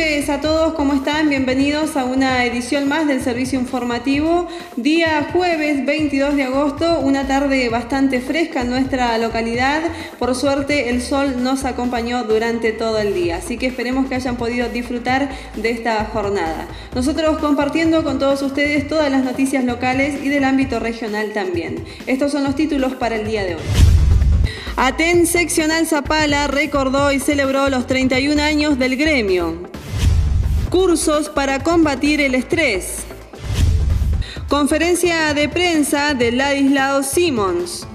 Noches a todos, ¿cómo están? Bienvenidos a una edición más del servicio informativo. Día jueves 22 de agosto, una tarde bastante fresca en nuestra localidad. Por suerte el sol nos acompañó durante todo el día, así que esperemos que hayan podido disfrutar de esta jornada. Nosotros compartiendo con todos ustedes todas las noticias locales y del ámbito regional también. Estos son los títulos para el día de hoy. Aten Seccional Zapala recordó y celebró los 31 años del gremio. Cursos para combatir el estrés. Conferencia de prensa de Ladislao Simons.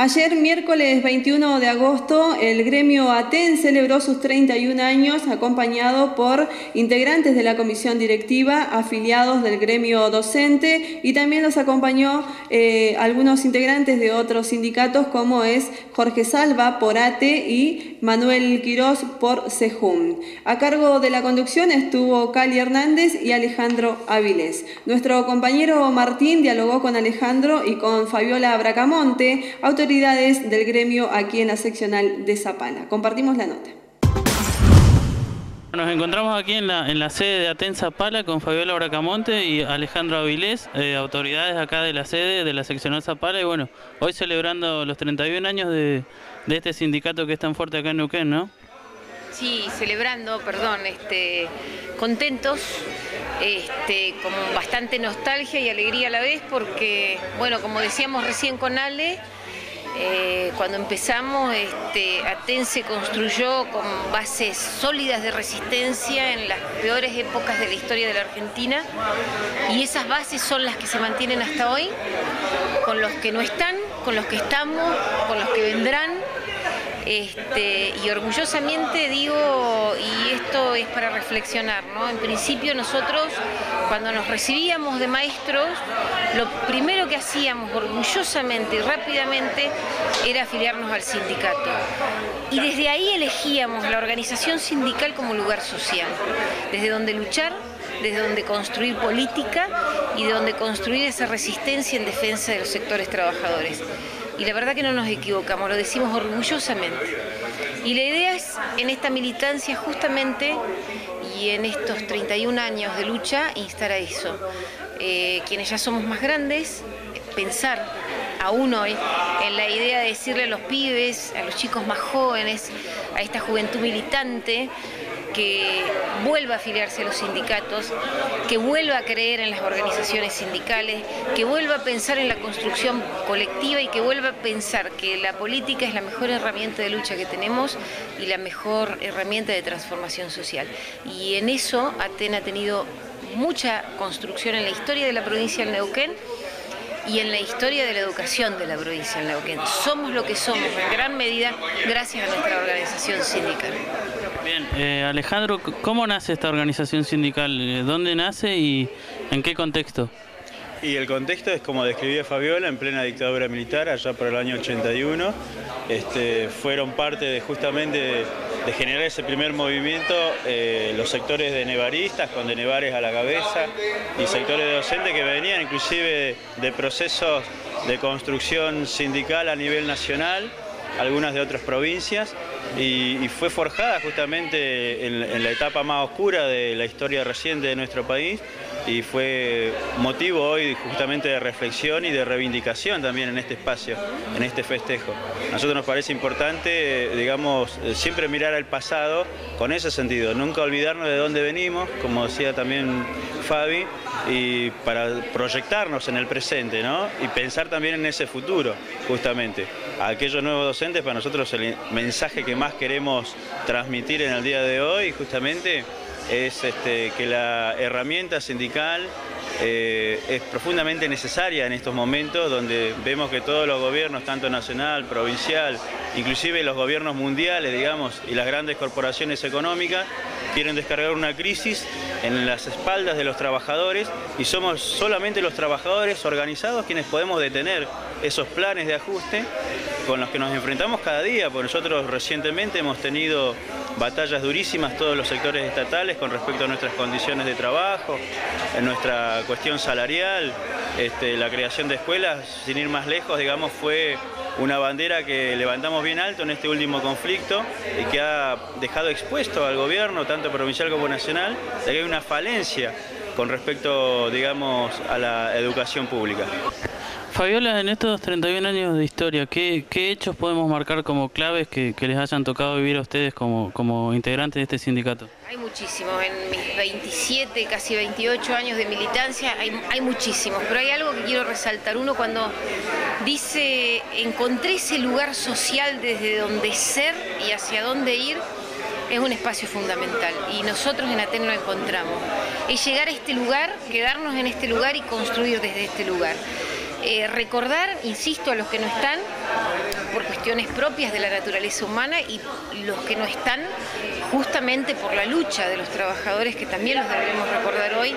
Ayer, miércoles 21 de agosto, el gremio ATEN celebró sus 31 años acompañado por integrantes de la comisión directiva, afiliados del gremio docente y también los acompañó eh, algunos integrantes de otros sindicatos como es Jorge Salva por ATE y Manuel Quirós por SEJUM. A cargo de la conducción estuvo Cali Hernández y Alejandro Áviles. Nuestro compañero Martín dialogó con Alejandro y con Fabiola Bracamonte, autoridades del gremio aquí en la seccional de Zapala. Compartimos la nota. Nos encontramos aquí en la, en la sede de Aten Zapala con Fabiola Bracamonte y Alejandro Avilés, eh, autoridades acá de la sede de la seccional Zapala y bueno, hoy celebrando los 31 años de, de este sindicato que es tan fuerte acá en Neuquén, ¿no? Sí, celebrando, perdón, este, contentos, este, con bastante nostalgia y alegría a la vez, porque, bueno, como decíamos recién con Ale, eh, cuando empezamos, este, Aten se construyó con bases sólidas de resistencia en las peores épocas de la historia de la Argentina y esas bases son las que se mantienen hasta hoy, con los que no están, con los que estamos, con los que vendrán. Este, y orgullosamente digo, es para reflexionar, ¿no? En principio nosotros, cuando nos recibíamos de maestros, lo primero que hacíamos orgullosamente y rápidamente era afiliarnos al sindicato. Y desde ahí elegíamos la organización sindical como lugar social, desde donde luchar desde donde construir política y de donde construir esa resistencia en defensa de los sectores trabajadores y la verdad que no nos equivocamos, lo decimos orgullosamente. Y la idea es en esta militancia justamente y en estos 31 años de lucha instar a eso. Eh, quienes ya somos más grandes, pensar aún hoy en la idea de decirle a los pibes, a los chicos más jóvenes, a esta juventud militante, que vuelva a afiliarse a los sindicatos, que vuelva a creer en las organizaciones sindicales, que vuelva a pensar en la construcción colectiva y que vuelva a pensar que la política es la mejor herramienta de lucha que tenemos y la mejor herramienta de transformación social. Y en eso Aten ha tenido mucha construcción en la historia de la provincia del Neuquén y en la historia de la educación de la provincia del Neuquén. Somos lo que somos en gran medida gracias a nuestra organización sindical. Bien, eh, Alejandro, ¿cómo nace esta organización sindical? Eh, ¿Dónde nace y en qué contexto? Y el contexto es como describía Fabiola, en plena dictadura militar, allá por el año 81. Este, fueron parte de justamente de, generar ese primer movimiento eh, los sectores de nevaristas, con de nevares a la cabeza, y sectores de docentes que venían inclusive de procesos de construcción sindical a nivel nacional, algunas de otras provincias, y, fue forjada justamente en la etapa más oscura de la historia reciente de nuestro país, y fue motivo hoy justamente de reflexión y de reivindicación también en este espacio, en este festejo. A nosotros nos parece importante, digamos, siempre mirar al pasado con ese sentido, nunca olvidarnos de dónde venimos, como decía también Fabi, y para proyectarnos en el presente, ¿no? Y pensar también en ese futuro, justamente. A aquellos nuevos docentes, para nosotros el mensaje que más queremos transmitir en el día de hoy, justamente, es este, que la herramienta sindical eh, es profundamente necesaria en estos momentos donde vemos que todos los gobiernos, tanto nacional, provincial, inclusive los gobiernos mundiales, digamos, y las grandes corporaciones económicas, quieren descargar una crisis en las espaldas de los trabajadores y somos solamente los trabajadores organizados quienes podemos detener esos planes de ajuste con los que nos enfrentamos cada día, porque nosotros recientemente hemos tenido batallas durísimas todos los sectores estatales con respecto a nuestras condiciones de trabajo, en nuestra cuestión salarial este, la creación de escuelas, sin ir más lejos, digamos, fue una bandera que levantamos bien alto en este último conflicto y que ha dejado expuesto al gobierno, tanto provincial como nacional, de que hay una falencia con respecto, digamos, a la educación pública. Fabiola, en estos 31 años de historia, ¿qué, hechos podemos marcar como claves que, les hayan tocado vivir a ustedes como, integrantes de este sindicato? Hay muchísimos, en mis 27, casi 28 años de militancia hay, muchísimos, pero hay algo que quiero resaltar. Uno cuando dice, encontré ese lugar social desde donde ser y hacia dónde ir, es un espacio fundamental y nosotros en Aten lo encontramos. Es llegar a este lugar, quedarnos en este lugar y construir desde este lugar. Eh, recordar, insisto, a los que no están por cuestiones propias de la naturaleza humana y los que no están justamente por la lucha de los trabajadores que también los debemos recordar hoy.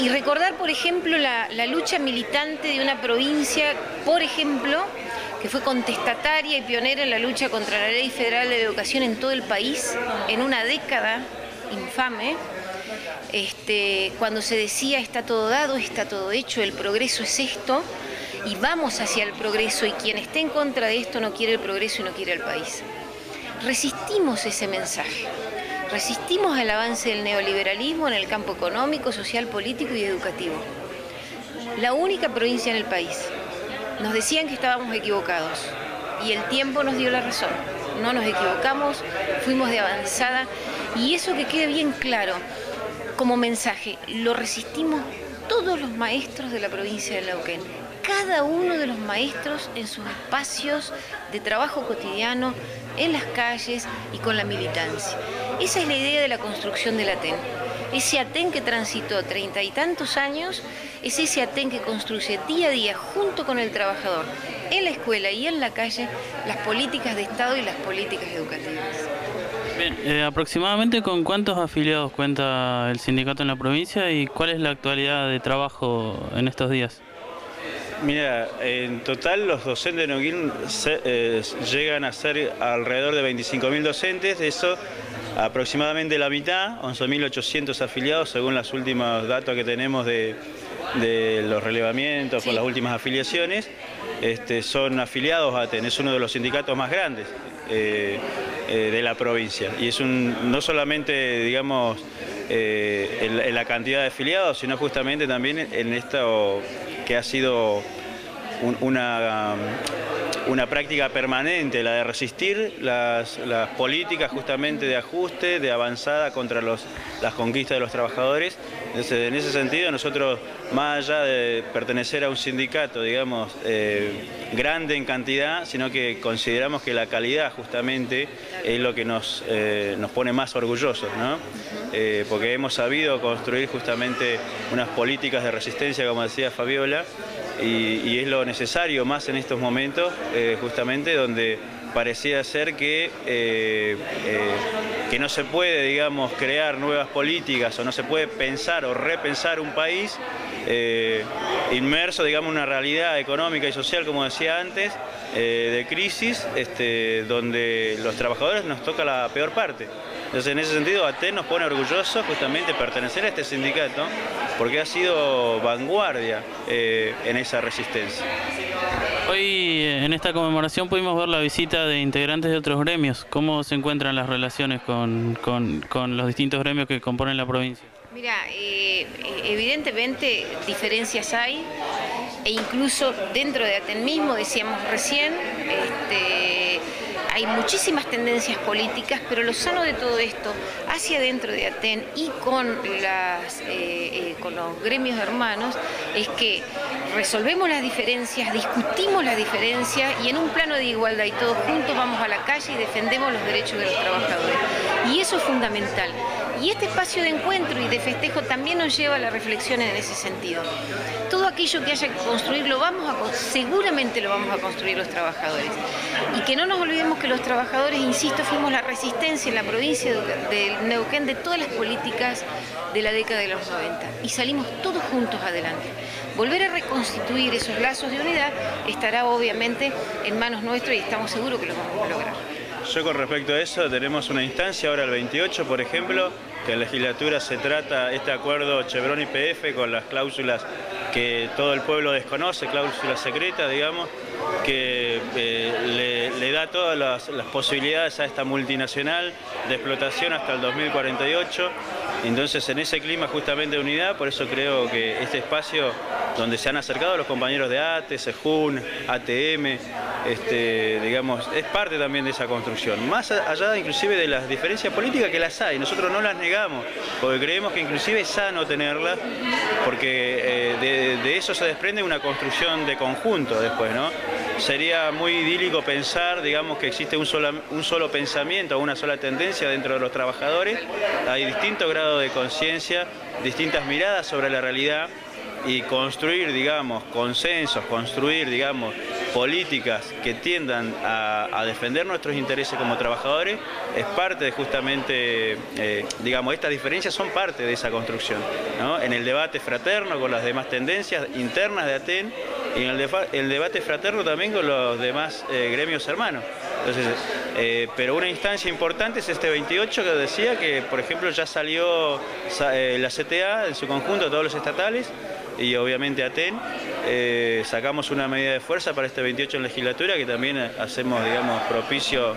Y recordar, por ejemplo, la, la lucha militante de una provincia, por ejemplo, que fue contestataria y pionera en la lucha contra la Ley Federal de Educación en todo el país, en una década infame, este, cuando se decía está todo dado, está todo hecho, el progreso es esto, y vamos hacia el progreso, y quien esté en contra de esto no quiere el progreso y no quiere el país. Resistimos ese mensaje, resistimos el avance del neoliberalismo en el campo económico, social, político y educativo. La única provincia en el país. Nos decían que estábamos equivocados y el tiempo nos dio la razón. No nos equivocamos, fuimos de avanzada y eso que quede bien claro, como mensaje, lo resistimos todos los maestros de la provincia de Neuquén, cada uno de los maestros en sus espacios de trabajo cotidiano, en las calles y con la militancia. Esa es la idea de la construcción del ATEN. Ese ATEN que transitó treinta y tantos años es ese ATEN que construye día a día junto con el trabajador, en la escuela y en la calle, las políticas de Estado y las políticas educativas. Bien, eh, aproximadamente con cuántos afiliados cuenta el sindicato en la provincia y cuál es la actualidad de trabajo en estos días. Mira, en total los docentes de Neuquén eh, llegan a ser alrededor de 25.000 docentes, de eso aproximadamente la mitad, 11.800 afiliados según los últimos datos que tenemos de, los relevamientos con las últimas afiliaciones, este, son afiliados a ATEN, es uno de los sindicatos más grandes. Eh, eh, de la provincia. Y es un, no solamente, digamos, eh, en, la cantidad de afiliados, sino justamente también en esto que ha sido una, una práctica permanente, la de resistir las, políticas justamente de ajuste, de avanzada contra las conquistas de los trabajadores. en ese sentido, nosotros, más allá de pertenecer a un sindicato, digamos, eh, grande en cantidad, sino que consideramos que la calidad justamente es lo que nos, eh, nos pone más orgullosos, ¿no? Eh, porque hemos sabido construir justamente unas políticas de resistencia, como decía Fabiola, y, es lo necesario más en estos momentos, eh, justamente donde parecía ser que, eh, eh, que no se puede, digamos, crear nuevas políticas o no se puede pensar o repensar un país inmerso, digamos, en una realidad económica y social, como decía antes, de crisis, este, donde los trabajadores nos toca la peor parte. Entonces, en ese sentido, ATE nos pone orgullosos justamente pertenecer a este sindicato, porque ha sido vanguardia eh, en esa resistencia. Hoy en esta conmemoración pudimos ver la visita de integrantes de otros gremios. ¿Cómo se encuentran las relaciones con, los distintos gremios que componen la provincia? Mira, eh, evidentemente diferencias hay e incluso dentro de Aten mismo, decíamos recién, este, hay muchísimas tendencias políticas, pero lo sano de todo esto, hacia dentro de Aten y con, eh, eh, con los gremios hermanos, es que resolvemos las diferencias, discutimos las diferencias y en un plano de igualdad y todos juntos vamos a la calle y defendemos los derechos de los trabajadores. Y eso es fundamental. Y este espacio de encuentro y de festejo también nos lleva a la reflexión en ese sentido. Todo aquello que haya que construir, lo vamos a, seguramente lo vamos a construir los trabajadores. Y que no nos olvidemos que los trabajadores, insisto, fuimos la resistencia en la provincia de Neuquén de todas las políticas de la década de los 90. Y salimos todos juntos adelante. Volver a reconstituir esos lazos de unidad estará obviamente en manos nuestras y estamos seguros que lo vamos a lograr. Yo con respecto a eso tenemos una instancia ahora el 28, por ejemplo, que en legislatura se trata este acuerdo Chevron y PF con las cláusulas que todo el pueblo desconoce, cláusula secreta, digamos, que eh, le, da todas las, posibilidades a esta multinacional de explotación hasta el 2048. Entonces, en ese clima justamente de unidad, por eso creo que este espacio donde se han acercado los compañeros de ATE, SEJUN, ATM, este, digamos, es parte también de esa construcción. Más allá inclusive de las diferencias políticas que las hay, nosotros no las negamos, porque creemos que inclusive es sano tenerlas, porque eh, de, eso se desprende una construcción de conjunto después, ¿no? Sería muy idílico pensar, digamos, que existe un solo, pensamiento una sola tendencia dentro de los trabajadores, hay distintos grados de conciencia, distintas miradas sobre la realidad, y construir, digamos, consensos, construir, digamos, políticas que tiendan a, defender nuestros intereses como trabajadores es parte de justamente, eh, digamos, estas diferencias son parte de esa construcción. En el debate fraterno con las demás tendencias internas de Aten y en el, debate fraterno también con los demás eh, gremios hermanos. Eh, pero una instancia importante es este 28 que decía que, por ejemplo, ya salió la CTA en su conjunto, todos los estatales, y obviamente ATEN, eh, sacamos una medida de fuerza para este 28 en legislatura que también hacemos, digamos, propicio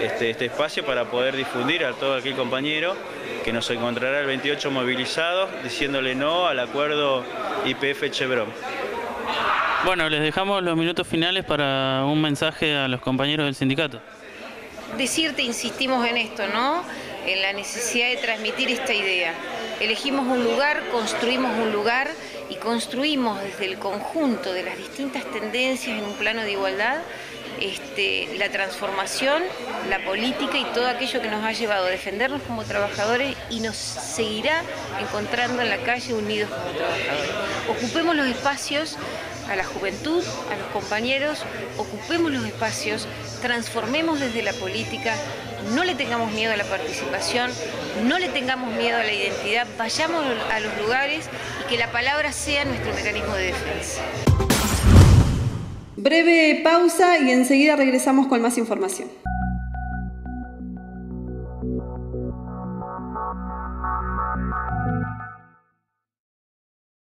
este, este espacio para poder difundir a todo aquel compañero que nos encontrará el 28 movilizado diciéndole no al acuerdo IPF Chevron. Bueno, les dejamos los minutos finales para un mensaje a los compañeros del sindicato. Decirte, insistimos en esto, ¿no? En la necesidad de transmitir esta idea. Elegimos un lugar, construimos un lugar y construimos desde el conjunto de las distintas tendencias en un plano de igualdad este, la transformación, la política y todo aquello que nos ha llevado a defendernos como trabajadores y nos seguirá encontrando en la calle unidos como trabajadores. Ocupemos los espacios a la juventud, a los compañeros, ocupemos los espacios, transformemos desde la política, no le tengamos miedo a la participación, no le tengamos miedo a la identidad, vayamos a los lugares y que la palabra sea nuestro mecanismo de defensa. Breve pausa y enseguida regresamos con más información.